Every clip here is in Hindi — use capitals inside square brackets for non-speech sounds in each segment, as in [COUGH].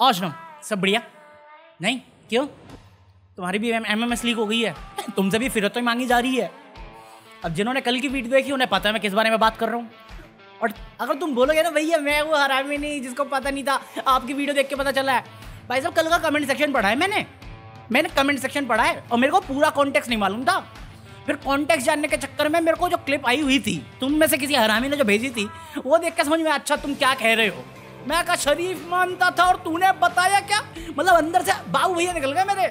औशम सब बढ़िया। नहीं, क्यों? तुम्हारी भी एम एम एस लीक हो गई है। तुमसे भी फिर तो मांगी जा रही है। अब जिन्होंने कल की वीडियो देखी, उन्हें पता है मैं किस बारे में बात कर रहा हूँ। और अगर तुम बोलोगे ना, भैया, मैं वो हरामी नहीं, जिसको पता नहीं था, आपकी वीडियो देख के पता चला है। भाई साहब, कल का कमेंट सेक्शन पढ़ा है मैंने। मैंने कमेंट सेक्शन पढ़ा है, और मेरे को पूरा कॉन्टेक्स्ट नहीं मालूम था। फिर कॉन्टेक्स्ट जानने के चक्कर में मेरे को जो क्लिप आई हुई थी, तुम में से किसी हरामी ने जो भेजी थी, वो देख के समझ में अच्छा तुम क्या कह रहे हो? मैं का शरीफ मानता था और तूने बताया क्या? मतलब अंदर से बाबू भैया निकल गए मेरे।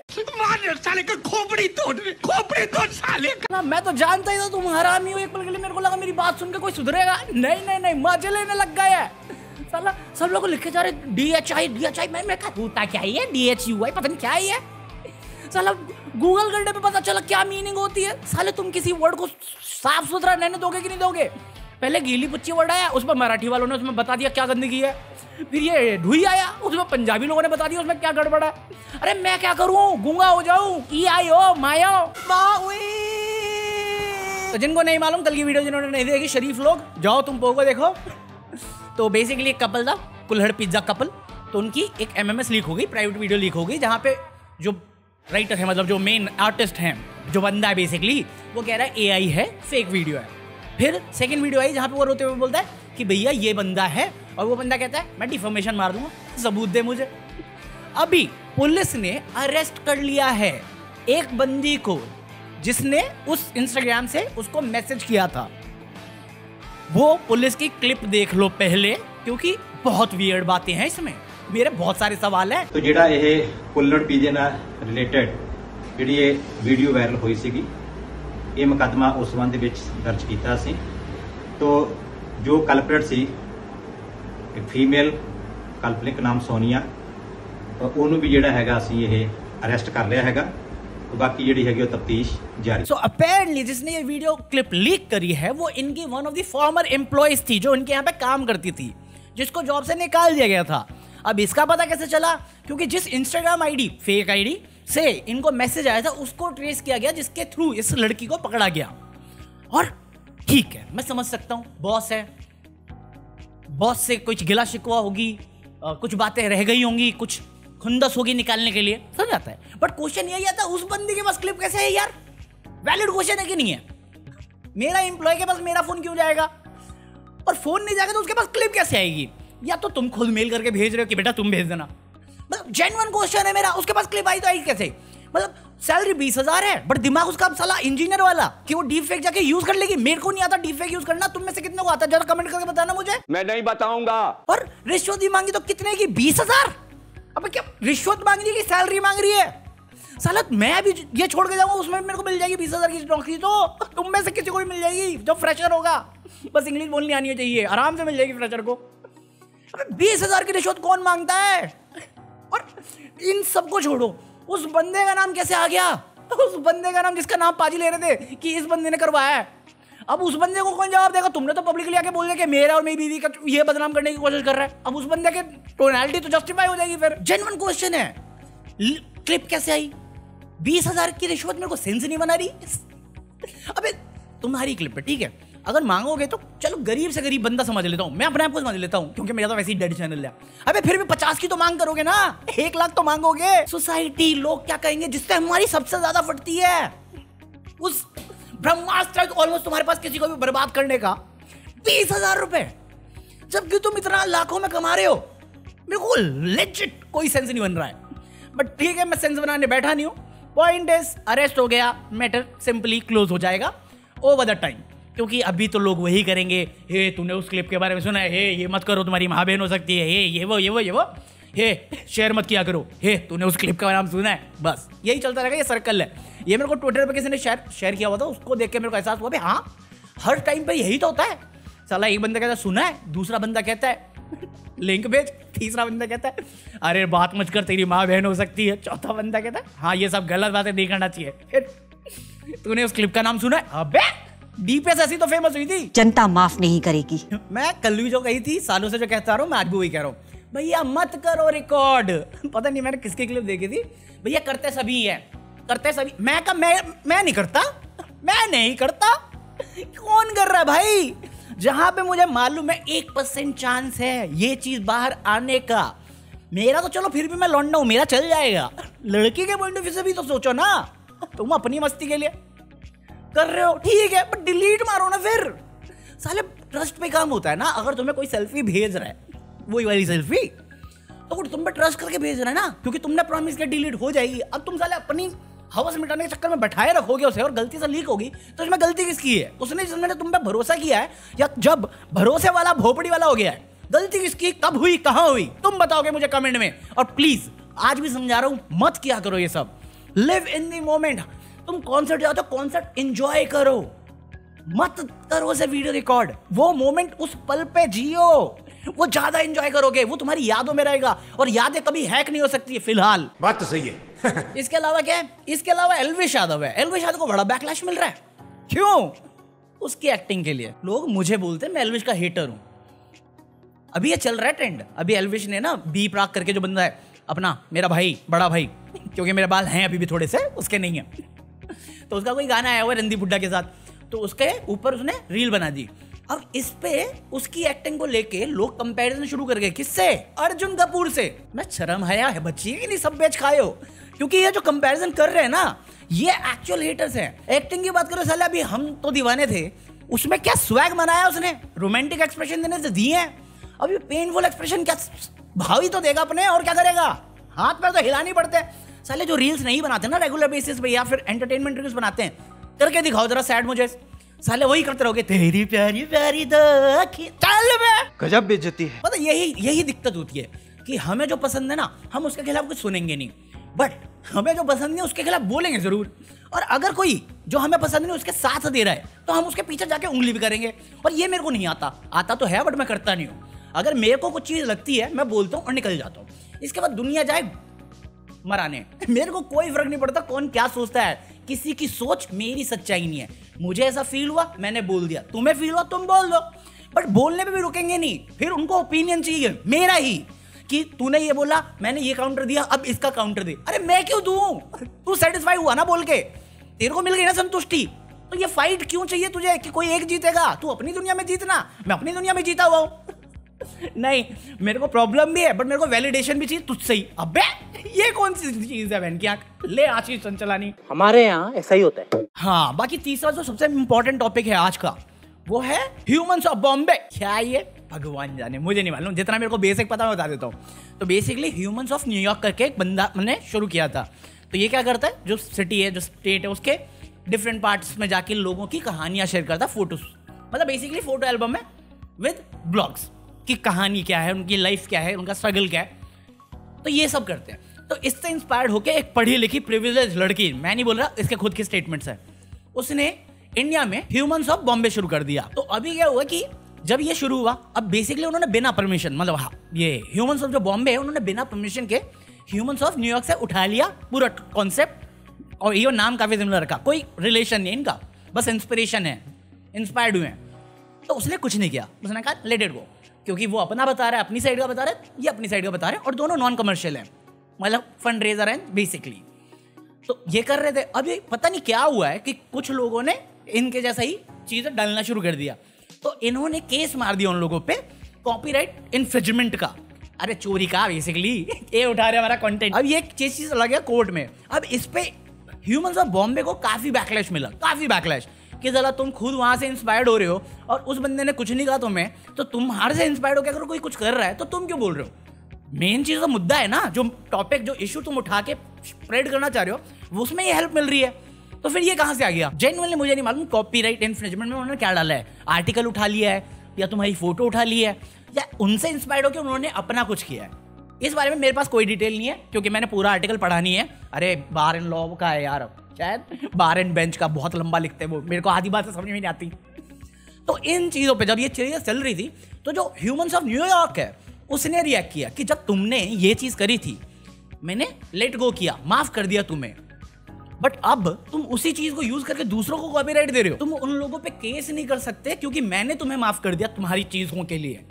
साले का खोपड़ी तोड़ खोपड़ी तोड़ साले का। ना मैं तो जानता ही था तुम हरामी हो एक पल के लिए मेरे को लगा मेरी बात सुन के कोई सुधरेगा। नहीं नहीं नहीं मज़े लेने लग गए। है साला सब लोग लिखे जा रहे D H I D H I मैं मैं कहा होता क्या ही है डी एच यू आई पता नहीं क्या ही है साला गूगल करने पे पता चला क्या मीनिंग होती है? साले तुम किसी वर्ड को साफ़ सुथरा रहने दोगे कि नहीं दोगे? पहले गीली पुच्ची वर्ड आया उसमें मराठी वालों ने उसमें बता दिया क्या गंदगी है। फिर ये ढुई आया उसमें पंजाबी लोगों ने बता दिया उसमें क्या गड़बड़ है। अरे मैं क्या करूँ? गूँगा हो जाऊँ? ई आई हो? माया तो जिनको नहीं मालूम कल की वीडियो जिन्होंने नहीं देखी शरीफ लोग जाओ तुम पोगो देखो। तो बेसिकली एक कपल था कुल्हड़ पिज्जा कपल तो उनकी एक एमएमएस लीक हो गई प्राइवेट वीडियो लीक हो गई जहाँ पे जो राइटर है मतलब जो मेन आर्टिस्ट हैं जो बंदा है बेसिकली वो कह रहा है एआई है फेक वीडियो है। फिर सेकंड वीडियो आई जहाँ पे वो रोते हुए बोलता है कि भैया ये बंदा है और वो बंदा कहता है मैं डिफॉर्मेशन मार दूंगा सबूत दे मुझे अभी पुलिस ने अरेस्ट कर लिया है एक बंदी को जिसने उस इंस्टाग्राम से उसको मैसेज किया था वो पुलिस की क्लिप देख लो पहले क्योंकि बहुत वियर्ड बातें हैं इसमें ਮੇਰੇ ਬਹੁਤ ਸਾਰੇ ਸਵਾਲ ਹੈ ਤੋ ਜਿਹੜਾ ਇਹ ਕੁੱਲੜ ਪੀਜੇ ਨਾਲ ਰਿਲੇਟਡ ਜਿਹੜੀ ਇਹ ਵੀਡੀਓ ਵਾਇਰਲ ਹੋਈ ਸੀਗੀ ਇਹ ਮੁਕੱਦਮਾ ਉਸ ਸੰਬੰਧ ਵਿੱਚ ਦਰਜ ਕੀਤਾ ਸੀ ਤੋ ਜੋ ਕਲਪਰੇਟ ਸੀ ਇੱਕ ਫੀਮੇਲ ਕਲਪਨਿਕ ਨਾਮ ਸੋਨੀਆ ਉਹਨੂੰ ਵੀ ਜਿਹੜਾ ਹੈਗਾ ਅਸੀਂ ਇਹ ਅਰੈਸਟ ਕਰ ਲਿਆ ਹੈਗਾ तो बाकी ਜਿਹੜੀ ਹੈਗੀ ਉਹ ਤਫਤੀਸ਼ ਜਾਰੀ सो अपेरेंटली जिसने ये वीडियो क्लिप लीक करी है वो इनकी one of the former employees थी जो इनके यहाँ पे काम करती थी जिसको जॉब से निकाल दिया गया था अब इसका पता कैसे चला क्योंकि जिस इंस्टाग्राम आईडी फेक आईडी से इनको मैसेज आया था, उसको ट्रेस किया गया, जिसके थ्रू इस लड़की को पकड़ा गया। और ठीक है, मैं समझ सकता हूँ बॉस है। बॉस से कुछ गिला शिकवा होगी कुछ बातें रह गई होंगी, कुछ खुंदस होगी निकालने के लिए, समझ आता है। बट क्वेश्चन यही आता है, उस बंदी के पास क्लिप कैसे है यार? वैलिड क्वेश्चन है कि नहीं है? मेरा एम्प्लॉय के पास मेरा फ़ोन क्यों जाएगा? और फ़ोन नहीं जाएगा तो उसके पास क्लिप कैसे आएगी? या तो तुम खुद मेल करके भेज रहे हो कि बेटा तुम भेज देना। मतलब जेनवन क्वेश्चन है मेरा उसके पास क्लिप आई तो आई कैसे? मतलब सैलरी बीस हज़ार है बट दिमाग उसका साला इंजीनियर वाला कि वो डीप फेक जाके यूज़ कर लेगी। मेरे को नहीं आता डीप फेक यूज़ करना तुम में से कितने को आता जरा कमेंट करके बताना मुझे। मैं नहीं बताऊँगा। और रिश्वत भी मांगी तो कितने की? बीस हज़ार? अब क्या रिश्वत मांग रही है कि सैलरी मांग रही है? साला मैं अभी ये छोड़ के जाऊँगा उसमें मेरे को मिल जाएगी बीस हज़ार की नौकरी तो। तुम में से किसी को भी मिल जाएगी जो फ्रेशर होगा। बस इंग्लिश बोलनी आनी चाहिए आराम से मिल जाएगी फ्रेशर को। बीस हज़ार की रिश्वत कौन माँगता है? और इन सबको छोड़ो। उस बंदे का नाम कैसे आ गया? [LAUGHS] उस बंदे का नाम जिसका नाम पाजी ले रहे थे कि इस बंदे ने करवाया है। अब उस बंदे को कौन जवाब देगा? तुमने तो पब्लिकली आके बोल दिया कि मेरा और मेरी बीवी का ये बदनाम करने की कोशिश कर रहा है। अब उस बंदे के टोनैलिटी तो जस्टिफाई हो जाएगी फिर। जेनवन क्वेश्चन है। क्लिप कैसे आई? बीस हज़ार की रिश्वत मेरे को सेंस नहीं बना रही। [LAUGHS] अबे, तुम्हारी क्लिप है, ठीक है? अगर मांगोगे तो चलो गरीब से गरीब बंदा समझ लेता हूँ। मैं अपने आप को समझ लेता हूँ, क्योंकि मेरा तो वैसे ही डेड चैनल है। अबे फिर भी पचास की तो मांग करोगे ना? एक लाख तो मांगोगे। सोसाइटी लोग क्या कहेंगे? जिससे हमारी सबसे ज़्यादा फटती है। उस ब्रह्मास्त्र ऑलमोस्ट तुम्हारे पास किसी को भी बर्बाद करने का बीस हज़ार रुपए। जबकि तुम इतना लाखों में कमा रहे हो। को लेजिट कोई सेंस नहीं बन रहा है। बट ठीक है, मैं सेंस बनाने बैठा नहीं हूँ। पॉइंट इज़ अरेस्ट हो गया मैटर सिंपली क्लोज हो जाएगा। ओवर द टाइम क्योंकि अभी तो लोग वही करेंगे, हे, तूने उस क्लिप के बारे में सुना है? हे, ये मत करो, तुम्हारी माँ बहन हो सकती है। हे, ये वो ये वो ये वो। हे, शेयर मत किया करो। हे, तूने उस क्लिप का नाम सुना है? बस, यही चलता रहेगा, ये सर्कल है। ये मेरे को ट्विटर पर किसी ने शेयर शेयर किया हुआ था, उसको देख के मेरे को एहसास हुआ भाई हाँ हर टाइम पे यही तो होता है। साला, एक बंदा कहता है, सुना है? दूसरा बंदा कहता है, लिंक भेज। तीसरा बंदा कहता है, अरे, बात मत कर, तेरी माँ बहन हो सकती है। चौथा बंदा कहता है हाँ ये सब गलत बातें नहीं करना चाहिए। फिर, तूने उस क्लिप का नाम सुना है? अबे! डीपीएस ऐसी तो फ़ेमस हुई थी। जनता माफ़ नहीं करेगी। मैं कल भी जो कही थी सालों से जो कहता रहा हूँ मैं आज भी वही कह रहा हूँ। भैया मत करो रिकॉर्ड पता नहीं मैंने किसकी क्लिप देखी थी। भैया करते सभी है। करते सभी मैं का मैं मैं नहीं करता। मैं नहीं करता। कौन कर रहा है भाई? जहाँ पे मुझे मालूम है एक परसेंट चांस है ये चीज़ बाहर आने का। मेरा तो चलो फिर भी मैं लौंडा हूँ मेरा चल जाएगा। लड़की के पॉइंट ऑफ़ व्यू से भी तो सोचो ना। तुम अपनी मस्ती के लिए कर रहे हो? ठीक है बट डिलीट मारो ना फिर। साले ट्रस्ट पे काम होता है ना, अगर तुम्हें कोई सेल्फी भेज रहा है, वही वाली सेल्फी तो वो तुम पे ट्रस्ट करके भेज रहा है ना, क्योंकि तुमने प्रॉमिस किया डिलीट हो जाएगी। अब तुम साले अपनी हवा से मिटाने के चक्कर में बैठाए रखोगे उसे और गलती से लीक होगी तो इसमें गलती किसकी है? उसने, जिसने तुम पे भरोसा किया है, या जब भरोसे वाला, भोपड़ी वाला हो गया है, गलती किसकी, कब हुई, कहाँ हुई, तुम बताओगे मुझे कमेंट में। और प्लीज़ आज भी समझा रहा हूँ, मत किया करो ये सब। लिव इन दी मोमेंट तुम कॉन्सर्ट जाते हो कॉन्सर्ट एंजॉय करो। मत करो से वीडियो रिकॉर्ड वो मोमेंट उस पल पे जियो। वो ज़्यादा एंजॉय करोगे वो तुम्हारी यादों में रहेगा और यादें कभी हैक नहीं हो सकती है फ़िलहाल। बात तो सही है। [LAUGHS] इसके अलावा क्या है? इसके अलावा एलविश यादव है। एलविश यादव को बड़ा बैकलैश मिल रहा है। क्यों? उसकी एक्टिंग के लिए। लोग मुझे बोलते हैं मैं एलविश का हेटर हूँ। अभी ये चल रहा है ट्रेंड अभी एलविश ने ना बी प्राक करके जो बंदा है अपना मेरा भाई बड़ा भाई क्योंकि मेरे बाल हैं अभी भी थोड़े से उसके नहीं है। [LAUGHS] तो उसका कोई गाना आया हुआ है रणदीप हुड्डा के साथ। तो उसके ऊपर उसने रील बना दी। अब इस पे उसकी एक्टिंग को लेके लोग कंपैरिजन शुरू कर गए। किससे? अर्जुन कपूर से। मैं शर्म हया है, बच्ची, की नहीं सब बेच खाए हो? क्योंकि ये जो कंपैरिजन कर रहे हैं ना, ये एक्चुअल हेटर्स हैं। एक्टिंग की बात करो, साले, अभी हम तो दीवाने थे। उसमें क्या स्वैग बनाया उसने? रोमांटिक एक्सप्रेशन देने से दिए हैं। अभी पेनफुल एक्सप्रेशन क्या भावी तो देगा अपने, और क्या करेगा? हाथ पैर तो हिलानी पड़ते साले जो रील्स नहीं बनाते ना रेगुलर बेसिस पे या फिर एंटरटेनमेंट रील्स बनाते हैं करके दिखाओ जरा सैड मुझे। साले वही करते रहोगे तेरी प्यारी प्यारी चल गजब बेइज्जती है। पता यही यही दिक्कत होती है कि हमें जो पसंद है ना हम उसके खिलाफ कुछ सुनेंगे नहीं। बट हमें जो पसंद नहीं उसके खिलाफ बोलेंगे ज़रूर। और अगर कोई जो हमें पसंद नहीं उसके साथ दे रहा है तो हम उसके पीछे जाके उंगली भी करेंगे। और ये मेरे को नहीं आता। आता तो है बट मैं करता नहीं हूँ। अगर मेरे को कुछ चीज़ लगती है मैं बोलता हूँ और निकल जाता हूँ। इसके बाद दुनिया जाए मराने। [LAUGHS] मेरे को कोई फ़र्क नहीं पड़ता कौन क्या सोचता है। किसी की सोच मेरी सच्चाई नहीं है। मुझे ऐसा फील हुआ, मैंने बोल दिया। तुम्हें फील हुआ, तुम बोल दो। बट बोलने पे भी रुकेंगे नहीं। फिर उनको ओपिनियन चाहिए। मेरा ही कि तूने ये बोला, मैंने ये काउंटर दिया, अब इसका काउंटर दे। अरे मैं क्यों दू? तू सेटिस्फाई हुआ ना बोल के। तेरे को मिल गई ना संतुष्टि। तो ये फाइट क्यों चाहिए तुझे कि कोई एक जीतेगा? तू अपनी दुनिया में जीतना। मैं अपनी दुनिया में जीता हुआ हूँ। नहीं मेरे को प्रॉब्लम भी है बट मेरे को वैलिडेशन भी चाहिए तुझसे ही। अबे ये कौन सी चीज़ है बहन की आँख? ले आशीष संचलानी। हमारे यहाँ ऐसा ही होता है। हाँ बाकी तीसरा जो सबसे इंपॉर्टेंट टॉपिक है आज का। वो है ह्यूमंस ऑफ़ बॉम्बे क्या ये? भगवान जाने मुझे नहीं मालूम। जितना मेरे को बेसिक पता मैं बता देता हूँ। तो बेसिकली ह्यूमंस ऑफ़ न्यूयॉर्क करके एक बंदा मैंने शुरू किया था। तो ये क्या करता है? जो सिटी है जो स्टेट है उसके डिफरेंट पार्ट्स में जाके लोगों की कहानियाँ शेयर करता है फ़ोटोज़ मतलब बेसिकली फ़ोटो एल्बम है विद ब्लॉग्स की कहानी क्या है, उनकी लाइफ क्या है, उनका स्ट्रगल क्या है? तो ये सब करते हैं। तो इससे इंस्पायर्ड होकर एक पढ़ी लिखी प्रिविलेज लड़की, मैं नहीं बोल रहा, इसके खुद के स्टेटमेंट्स है। उसने इंडिया में ह्यूमंस ऑफ़ बॉम्बे शुरू कर दिया। तो अभी क्या हुआ कि जब ये शुरू हुआ, अब बेसिकली उन्होंने बिना परमिशन मतलब हाँ ये ह्यूमंस ऑफ़ जो बॉम्बे है, उन्होंने बिना परमिशन के ह्यूमंस ऑफ़ न्यूयॉर्क से उठा लिया पूरा कॉन्सेप्ट और ये नाम काफ़ी सिमिलर रखा। कोई रिलेशन नहीं इनका, बस इंस्पिरेशन है इंस्पायर्ड हुए हैं। तो उसने कुछ नहीं किया। उसने कहा लेट इट गो क्योंकि वो अपना बता रहा है, अपनी साइड का बता रहा है, ये अपनी साइड का बता रहे हैं और दोनों नॉन कमर्शियल हैं। मतलब फंड रेजर हैं बेसिकली तो ये कर रहे थे। अब ये पता नहीं क्या हुआ है कि कुछ लोगों ने इनके जैसा ही चीज़ें डालना शुरू कर दिया। तो इन्होंने केस मार दिया उन लोगों पे कॉपीराइट इन्फ्रिजमेंट का। अरे चोरी का बेसिकली [LAUGHS] ये उठा रहे हमारा कंटेंट अब ये चीज़ चीज़ लग गया कोर्ट में। अब इस पे ह्यूमंस ऑफ़ बॉम्बे को काफ़ी बैकलैश मिला, काफ़ी बैकलैश कि जरा तुम खुद वहाँ से इंस्पायर्ड हो रहे हो और उस बंदे ने कुछ नहीं कहा तुम्हें तो तुम्हारे से इंस्पायर्ड हो होकर अगर कोई कुछ कर रहा है तो तुम क्यों बोल रहे हो? मेन चीज़ का मुद्दा है ना, जो टॉपिक जो इशू तुम उठा के स्प्रेड करना चाह रहे हो, वो उसमें ये हेल्प मिल रही है। तो फिर ये कहाँ से आ गया? जेनुअनली मुझे नहीं मालूम कॉपीराइट इन्फ्रिंजमेंट में उन्होंने क्या डाला है? आर्टिकल उठा लिया है, या तुम्हारी फ़ोटो उठा ली है, या उनसे इंस्पायर्ड होकर उन्होंने अपना कुछ किया है? इस बारे में मेरे पास कोई डिटेल नहीं है, क्योंकि मैंने पूरा आर्टिकल पढ़ा नहीं है। अरे बार इन लॉ का है यार। शायद बार एंड बेंच का बहुत लंबा लिखते हैं वो। मेरे को आधी बात समझ में नहीं आती। तो इन चीज़ों पे जब ये चीज़ें चल रही थी तो जो ह्यूमंस ऑफ़ न्यूयॉर्क है, उसने रिएक्ट किया कि जब तुमने ये चीज़ करी थी, मैंने लेट गो किया, माफ़ कर दिया तुम्हें। बट अब तुम उसी चीज़ को यूज़ करके दूसरों को कॉपीराइट दे रहे हो। तुम उन लोगों पे केस नहीं कर सकते क्योंकि मैंने तुम्हें माफ़ कर दिया तुम्हारी चीज़ों के लिए।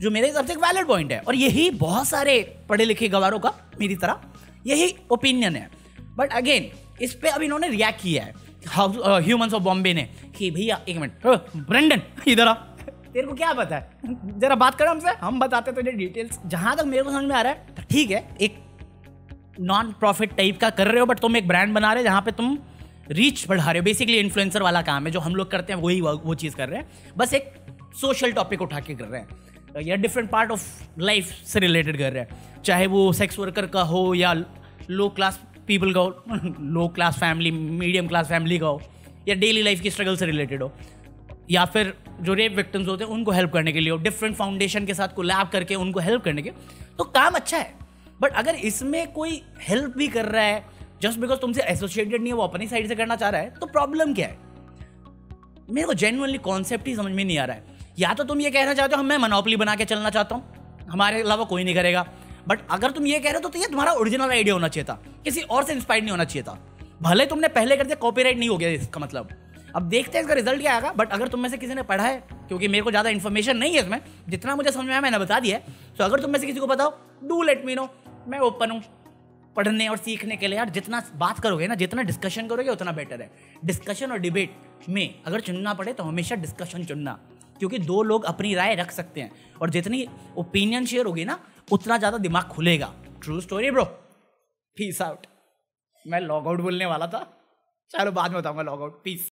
जो मेरे हिसाब से एक वैलिड पॉइंट है। और यही बहुत सारे पढ़े लिखे गवारों का मेरी तरह यही ओपिनियन है। बट अगेन इस पे अब इन्होंने रिएक्ट किया है। ह्यूमंस ऑफ़ बॉम्बे ने। कि भैया एक मिनट ब्रेंडन इधर आ। तेरे को क्या पता है? जरा बात कर हमसे। हम बताते तुझे डिटेल्स जहाँ तक मेरे को समझ में आ रहा है तो ठीक है एक नॉन प्रॉफिट टाइप का कर रहे हो बट तुम एक ब्रांड बना रहे हो जहाँ पे तुम रीच बढ़ा रहे हो। बेसिकली इन्फ्लुएंसर वाला काम है जो हम लोग करते हैं वही वो, वो चीज़ कर रहे हैं। बस एक सोशल टॉपिक उठा के कर रहे हैं। या डिफरेंट पार्ट ऑफ़ लाइफ से रिलेटेड कर रहे हैं। चाहे वो सेक्स वर्कर का हो या लो क्लास पीपल का हो low class family medium class family का हो या डेली लाइफ की स्ट्रगल से रिलेटेड हो। या फिर जो रेप विक्टिम्स होते हैं, उनको हेल्प करने के लिए हो डिफरेंट फाउंडेशन के साथ कोलैब करके उनको हेल्प करने के तो काम अच्छा है। बट अगर इसमें कोई हेल्प भी कर रहा है जस्ट बिकॉज़ तुमसे एसोसिएटेड नहीं है, वो अपनी साइड से करना चाह रहा है तो प्रॉब्लम क्या है? मेरे को जेनुअनली कॉन्सेप्ट ही समझ में नहीं आ रहा है। या तो तुम ये कहना चाहते हो मैं मनोपली बना के चलना चाहता हूँ। हमारे अलावा कोई नहीं करेगा। बट अगर तुम ये कह रहे हो तो ये तुम्हारा ओरिजिनल आइडिया होना चाहिए था। किसी और से इंस्पायर्ड नहीं होना चाहिए था। भले तुमने पहले कर दिया कॉपीराइट नहीं हो गया इसका मतलब। अब देखते हैं इसका रिज़ल्ट क्या आएगा बट अगर तुम में से किसी ने पढ़ा है, क्योंकि मेरे को ज़्यादा इन्फॉर्मेशन नहीं है इसमें, जितना मुझे समझ में आया, मैंने बता दिया है। तो अगर तुम में से किसी को बताओ डू लेट मी नो मैं ओपन हूँ पढ़ने और सीखने के लिए। यार, जितना बात करोगे ना, जितना डिस्कशन करोगे, उतना बेटर है। डिस्कशन और डिबेट में अगर चुनना पड़े तो हमेशा डिस्कशन चुनना। क्योंकि दो लोग अपनी राय रख सकते हैं। और जितनी ओपिनियन शेयर होगी ना उतना ज़्यादा दिमाग खुलेगा। True story bro peace out मैं लॉग आउट बोलने वाला था। चलो बाद में बताऊँगा लॉग आउट पीस